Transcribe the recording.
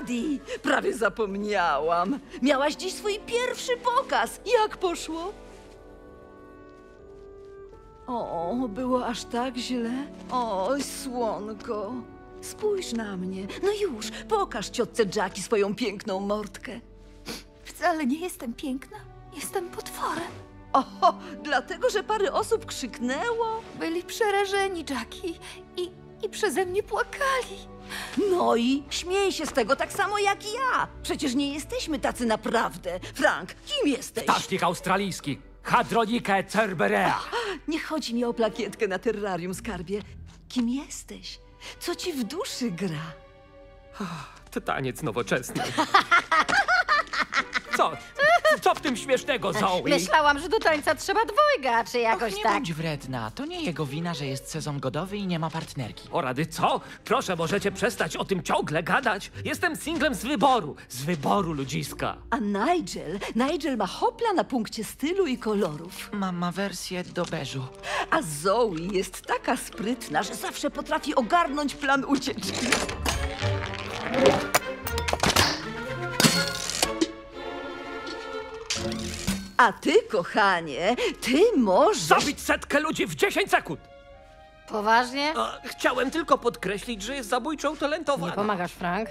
Buddy! Prawie zapomniałam. Miałaś dziś swój pierwszy pokaz. Jak poszło? O, było aż tak źle. Oj, słonko. Spójrz na mnie. No już, pokaż ciotce Jackie swoją piękną mordkę. Wcale nie jestem piękna. Jestem potworem. Oho, dlatego, że parę osób krzyknęło? Byli przerażeni, Jackie. I, i przeze mnie płakali. No i śmiej się z tego tak samo jak ja. Przecież nie jesteśmy tacy naprawdę. Frank, kim jesteś? Ptasznik australijski. Hadronike cerberea. Nie chodzi mi o plakietkę na terrarium, skarbie. Kim jesteś? Co ci w duszy gra? To taniec nowoczesny. Tym śmiesznego, Zoe? Myślałam, że do tańca trzeba dwojga, czy jakoś Och, nie tak. bądź wredna. To nie jego wina, że jest sezon godowy i nie ma partnerki. O rady co? Proszę, możecie przestać o tym ciągle gadać. Jestem singlem z wyboru. Z wyboru, ludziska. A Nigel? Nigel ma hopla na punkcie stylu i kolorów. Mam ma wersję do beżu. A Zoe jest taka sprytna, że zawsze potrafi ogarnąć plan ucieczki. A ty, kochanie, ty możesz... Zabić setkę ludzi w 10 sekund. Poważnie? Chciałem tylko podkreślić, że jest zabójczą Nie pomagasz, Frank?